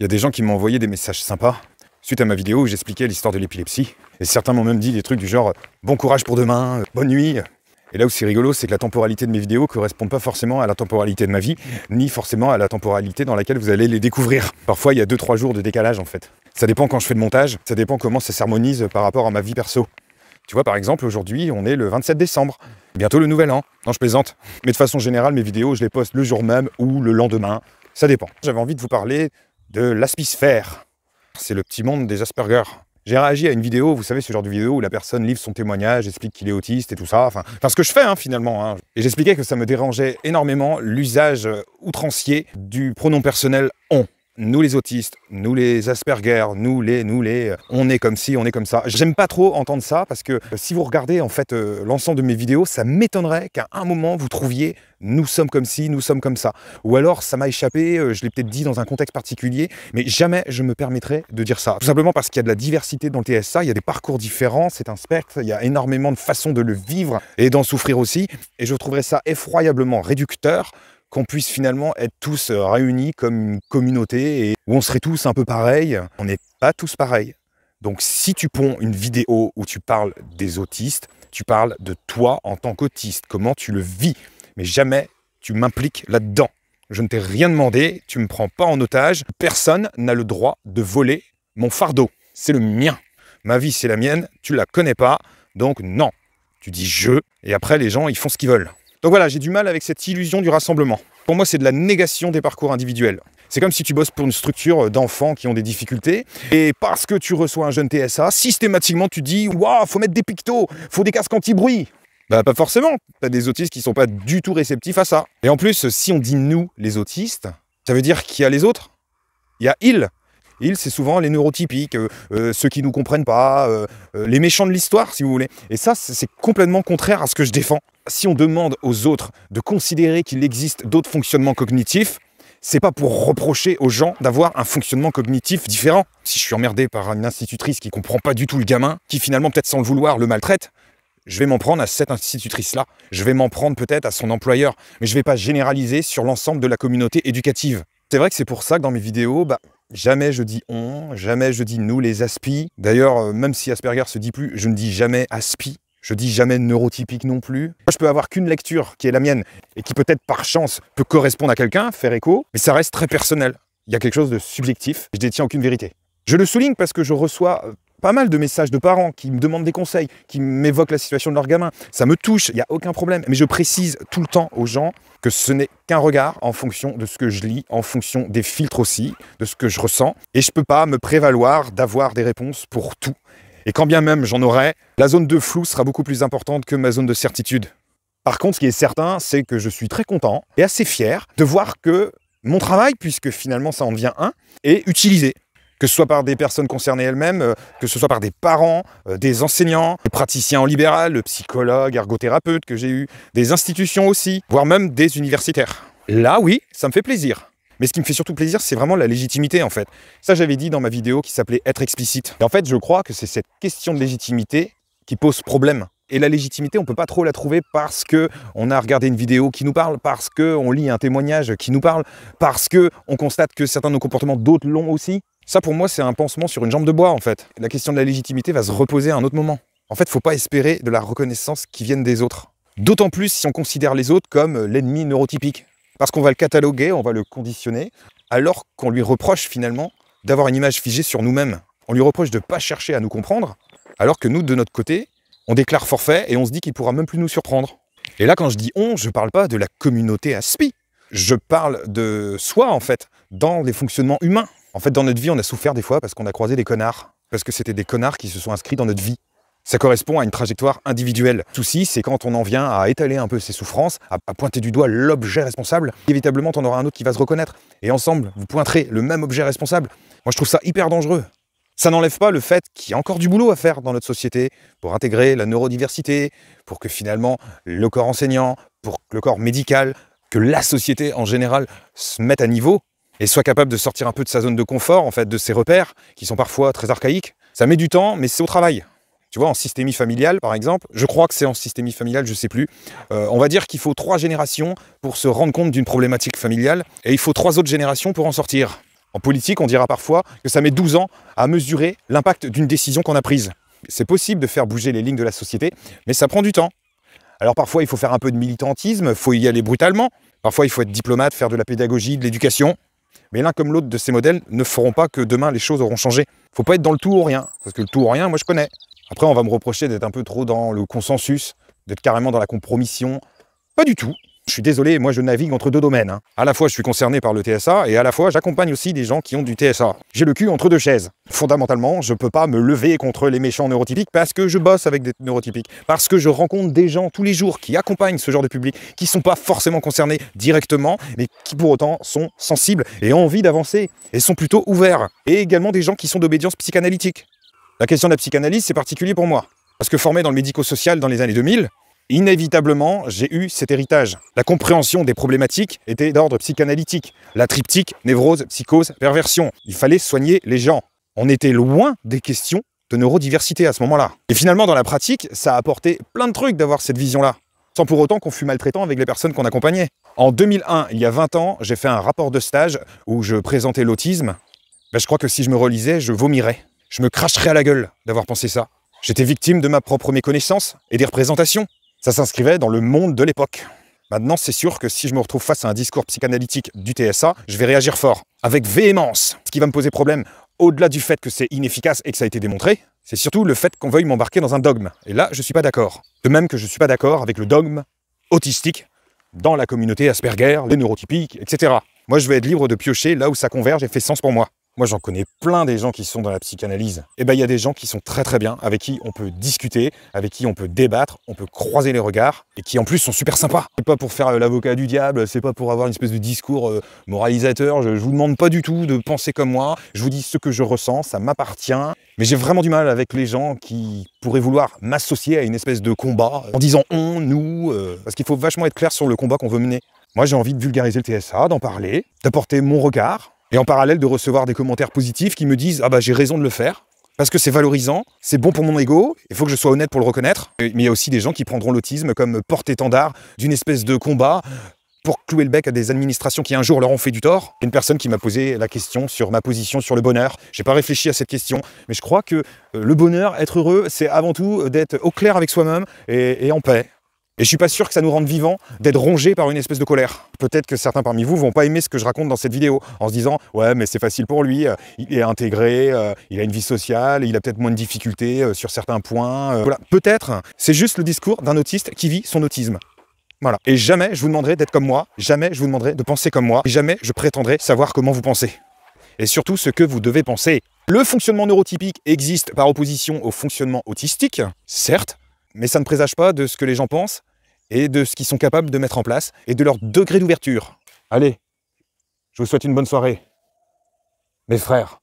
Il y a des gens qui m'ont envoyé des messages sympas suite à ma vidéo où j'expliquais l'histoire de l'épilepsie. Et certains m'ont même dit des trucs du genre bon courage pour demain, bonne nuit. Et là où c'est rigolo, c'est que la temporalité de mes vidéos ne correspond pas forcément à la temporalité de ma vie, ni forcément à la temporalité dans laquelle vous allez les découvrir. Parfois, il y a 2-3 jours de décalage en fait. Ça dépend quand je fais le montage, ça dépend comment ça s'harmonise par rapport à ma vie perso. Tu vois, par exemple, aujourd'hui, on est le 27 décembre. Bientôt le nouvel an. Non, je plaisante. Mais de façon générale, mes vidéos, je les poste le jour même ou le lendemain. Ça dépend. J'avais envie de vous parler de l'aspisphère. C'est le petit monde des Asperger. J'ai réagi à une vidéo, vous savez, ce genre de vidéo où la personne livre son témoignage, explique qu'il est autiste et tout ça. Enfin, ce que je fais hein, finalement. Hein. Et j'expliquais que ça me dérangeait énormément l'usage outrancier du pronom personnel on nous les autistes, nous les Asperger, nous les, nous les, on est comme ci, on est comme ça. J'aime pas trop entendre ça parce que euh, si vous regardez en fait euh, l'ensemble de mes vidéos, ça m'étonnerait qu'à un moment vous trouviez nous sommes comme ci, nous sommes comme ça. Ou alors ça m'a échappé, euh, je l'ai peut-être dit dans un contexte particulier, mais jamais je me permettrais de dire ça. Tout simplement parce qu'il y a de la diversité dans le TSA, il y a des parcours différents, c'est un spectre, il y a énormément de façons de le vivre et d'en souffrir aussi. Et je trouverais ça effroyablement réducteur qu'on puisse finalement être tous euh, réunis comme une communauté et où on serait tous un peu pareils. On n'est pas tous pareils. Donc si tu ponds une vidéo où tu parles des autistes, tu parles de toi en tant qu'autiste, comment tu le vis. Mais jamais tu m'impliques là-dedans. Je ne t'ai rien demandé, tu ne me prends pas en otage. Personne n'a le droit de voler mon fardeau. C'est le mien. Ma vie, c'est la mienne, tu la connais pas, donc non. Tu dis je, et après les gens, ils font ce qu'ils veulent. Donc voilà, j'ai du mal avec cette illusion du rassemblement. Pour moi, c'est de la négation des parcours individuels. C'est comme si tu bosses pour une structure d'enfants qui ont des difficultés, et parce que tu reçois un jeune TSA, systématiquement tu dis Waouh, faut mettre des pictos, faut des casques anti-bruit. Bah pas forcément, t'as des autistes qui sont pas du tout réceptifs à ça. Et en plus, si on dit nous, les autistes, ça veut dire qu'il y a les autres. Il y a ils. Ils, c'est souvent les neurotypiques, euh, euh, ceux qui nous comprennent pas, euh, les méchants de l'histoire, si vous voulez. Et ça, c'est complètement contraire à ce que je défends. Si on demande aux autres de considérer qu'il existe d'autres fonctionnements cognitifs, c'est pas pour reprocher aux gens d'avoir un fonctionnement cognitif différent. Si je suis emmerdé par une institutrice qui comprend pas du tout le gamin, qui finalement peut-être sans le vouloir le maltraite, je vais m'en prendre à cette institutrice-là. Je vais m'en prendre peut-être à son employeur, mais je vais pas généraliser sur l'ensemble de la communauté éducative. C'est vrai que c'est pour ça que dans mes vidéos, bah, jamais je dis on, jamais je dis nous les aspi. D'ailleurs, euh, même si Asperger se dit plus, je ne dis jamais aspi. Je dis jamais neurotypique non plus. Moi, je peux avoir qu'une lecture qui est la mienne et qui peut-être par chance peut correspondre à quelqu'un, faire écho, mais ça reste très personnel. Il y a quelque chose de subjectif. Je détiens aucune vérité. Je le souligne parce que je reçois euh, pas mal de messages de parents qui me demandent des conseils, qui m'évoquent la situation de leur gamin. Ça me touche, il n'y a aucun problème. Mais je précise tout le temps aux gens que ce n'est qu'un regard en fonction de ce que je lis, en fonction des filtres aussi, de ce que je ressens. Et je ne peux pas me prévaloir d'avoir des réponses pour tout. Et quand bien même j'en aurai, la zone de flou sera beaucoup plus importante que ma zone de certitude. Par contre, ce qui est certain, c'est que je suis très content et assez fier de voir que mon travail, puisque finalement ça en devient un, est utilisé que ce soit par des personnes concernées elles-mêmes, euh, que ce soit par des parents, euh, des enseignants, des praticiens en libéral, le psychologue, ergothérapeute que j'ai eu, des institutions aussi, voire même des universitaires. Là, oui, ça me fait plaisir. Mais ce qui me fait surtout plaisir, c'est vraiment la légitimité en fait. Ça, j'avais dit dans ma vidéo qui s'appelait Être explicite. Et en fait, je crois que c'est cette question de légitimité qui pose problème. Et la légitimité, on ne peut pas trop la trouver parce que on a regardé une vidéo qui nous parle, parce qu'on lit un témoignage qui nous parle, parce qu'on constate que certains de nos comportements, d'autres l'ont aussi. Ça, pour moi, c'est un pansement sur une jambe de bois, en fait. La question de la légitimité va se reposer à un autre moment. En fait, il faut pas espérer de la reconnaissance qui vienne des autres. D'autant plus si on considère les autres comme l'ennemi neurotypique. Parce qu'on va le cataloguer, on va le conditionner, alors qu'on lui reproche finalement d'avoir une image figée sur nous-mêmes. On lui reproche de ne pas chercher à nous comprendre, alors que nous, de notre côté, on déclare forfait et on se dit qu'il pourra même plus nous surprendre. Et là, quand je dis on, je ne parle pas de la communauté ASPI. Je parle de soi, en fait, dans les fonctionnements humains. En fait, dans notre vie, on a souffert des fois parce qu'on a croisé des connards, parce que c'était des connards qui se sont inscrits dans notre vie. Ça correspond à une trajectoire individuelle. Le souci, c'est quand on en vient à étaler un peu ses souffrances, à, pointer du doigt l'objet responsable, inévitablement, on aura un autre qui va se reconnaître. Et ensemble, vous pointerez le même objet responsable. Moi, je trouve ça hyper dangereux. Ça n'enlève pas le fait qu'il y a encore du boulot à faire dans notre société pour intégrer la neurodiversité, pour que finalement le corps enseignant, pour que le corps médical, que la société en général se mette à niveau et soit capable de sortir un peu de sa zone de confort, en fait, de ses repères, qui sont parfois très archaïques. Ça met du temps, mais c'est au travail. Tu vois, en systémie familiale, par exemple, je crois que c'est en systémie familiale, je ne sais plus. Euh, on va dire qu'il faut trois générations pour se rendre compte d'une problématique familiale, et il faut trois autres générations pour en sortir. En politique, on dira parfois que ça met 12 ans à mesurer l'impact d'une décision qu'on a prise. C'est possible de faire bouger les lignes de la société, mais ça prend du temps. Alors parfois, il faut faire un peu de militantisme, il faut y aller brutalement. Parfois, il faut être diplomate, faire de la pédagogie, de l'éducation. Mais l'un comme l'autre de ces modèles ne feront pas que demain les choses auront changé. Faut pas être dans le tout ou rien, parce que le tout ou rien, moi je connais. Après, on va me reprocher d'être un peu trop dans le consensus, d'être carrément dans la compromission. Pas du tout. Je suis désolé, moi je navigue entre deux domaines. Hein. À la fois je suis concerné par le TSA et à la fois j'accompagne aussi des gens qui ont du TSA. J'ai le cul entre deux chaises. Fondamentalement, je peux pas me lever contre les méchants neurotypiques parce que je bosse avec des neurotypiques, parce que je rencontre des gens tous les jours qui accompagnent ce genre de public, qui sont pas forcément concernés directement, mais qui pour autant sont sensibles et ont envie d'avancer et sont plutôt ouverts. Et également des gens qui sont d'obédience psychanalytique. La question de la psychanalyse, c'est particulier pour moi. Parce que formé dans le médico-social dans les années 2000, Inévitablement, j'ai eu cet héritage. La compréhension des problématiques était d'ordre psychanalytique. La triptyque, névrose, psychose, perversion. Il fallait soigner les gens. On était loin des questions de neurodiversité à ce moment-là. Et finalement, dans la pratique, ça a apporté plein de trucs d'avoir cette vision-là, sans pour autant qu'on fût maltraitant avec les personnes qu'on accompagnait. En 2001, il y a 20 ans, j'ai fait un rapport de stage où je présentais l'autisme. Ben, je crois que si je me relisais, je vomirais. Je me cracherais à la gueule d'avoir pensé ça. J'étais victime de ma propre méconnaissance et des représentations. Ça s'inscrivait dans le monde de l'époque. Maintenant, c'est sûr que si je me retrouve face à un discours psychanalytique du TSA, je vais réagir fort, avec véhémence. Ce qui va me poser problème, au-delà du fait que c'est inefficace et que ça a été démontré, c'est surtout le fait qu'on veuille m'embarquer dans un dogme. Et là, je ne suis pas d'accord. De même que je ne suis pas d'accord avec le dogme autistique dans la communauté Asperger, les neurotypiques, etc. Moi, je veux être libre de piocher là où ça converge et fait sens pour moi. Moi, j'en connais plein des gens qui sont dans la psychanalyse. Et eh ben, il y a des gens qui sont très très bien, avec qui on peut discuter, avec qui on peut débattre, on peut croiser les regards, et qui en plus sont super sympas. C'est pas pour faire euh, l'avocat du diable, c'est pas pour avoir une espèce de discours euh, moralisateur. Je, je vous demande pas du tout de penser comme moi. Je vous dis ce que je ressens, ça m'appartient. Mais j'ai vraiment du mal avec les gens qui pourraient vouloir m'associer à une espèce de combat en disant on, nous, euh, parce qu'il faut vachement être clair sur le combat qu'on veut mener. Moi, j'ai envie de vulgariser le TSA, d'en parler, d'apporter mon regard, et en parallèle de recevoir des commentaires positifs qui me disent ah bah j'ai raison de le faire parce que c'est valorisant, c'est bon pour mon ego, il faut que je sois honnête pour le reconnaître. Mais il y a aussi des gens qui prendront l'autisme comme porte-étendard d'une espèce de combat pour clouer le bec à des administrations qui un jour leur ont fait du tort. Une personne qui m'a posé la question sur ma position sur le bonheur. J'ai pas réfléchi à cette question, mais je crois que euh, le bonheur, être heureux, c'est avant tout d'être au clair avec soi-même et, et en paix. Et je suis pas sûr que ça nous rende vivants d'être rongés par une espèce de colère. Peut-être que certains parmi vous vont pas aimer ce que je raconte dans cette vidéo, en se disant ouais mais c'est facile pour lui, euh, il est intégré, euh, il a une vie sociale, il a peut-être moins de difficultés euh, sur certains points. Voilà, peut-être. C'est juste le discours d'un autiste qui vit son autisme. Voilà. Et jamais je vous demanderai d'être comme moi, jamais je vous demanderai de penser comme moi, jamais je prétendrai savoir comment vous pensez. Et surtout ce que vous devez penser. Le fonctionnement neurotypique existe par opposition au fonctionnement autistique, certes, mais ça ne présage pas de ce que les gens pensent et de ce qu'ils sont capables de mettre en place et de leur degré d'ouverture. Allez, je vous souhaite une bonne soirée. Mes frères.